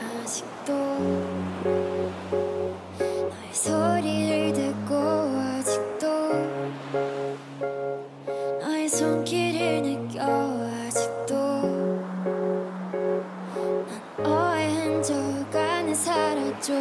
아직도 나의 소리를 듣고 아직도 나의 손길을 느껴 아직도 난 어의 흔적 안에 살았죠.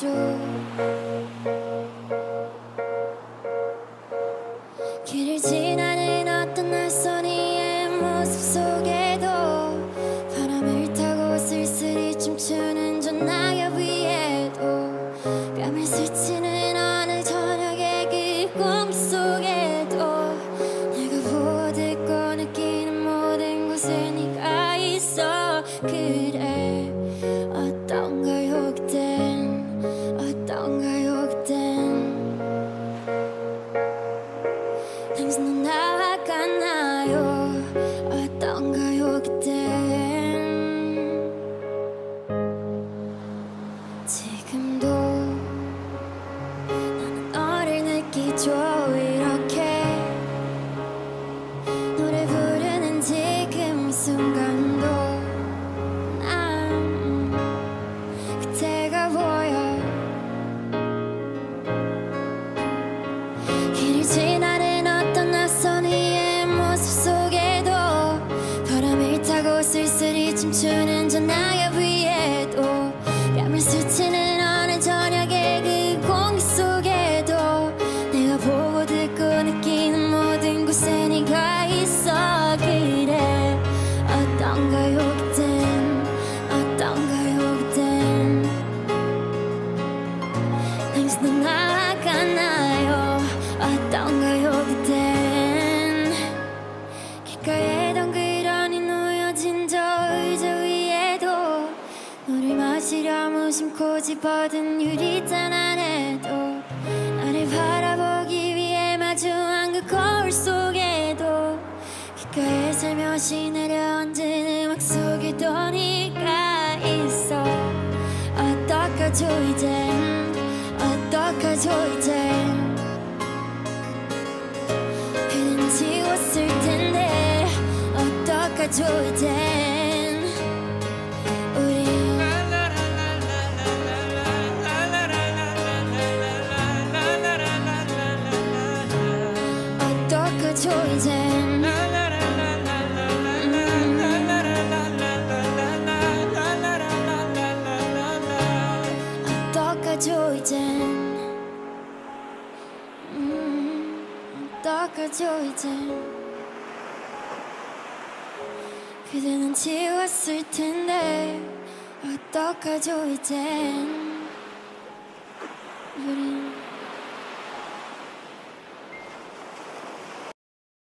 살 느 나와 같나요? 어떤가요 그땐? 길가에 덩그러니 놓여진 저 의자 위에도 너를 마시려 무심코 집어든 유리잔 안에도 나를 바라보기 위해 마주한 그 거울 속에도 길가에 살며시 내려앉은 음악 속에도 네가 있어. 어떡하죠 이젠 어떡하죠 이젠 그댄 지웠을 텐데 어떡하죠 이젠 어떡하죠 이젠 그대는 지웠을 텐데 어떡하죠 이젠? 우린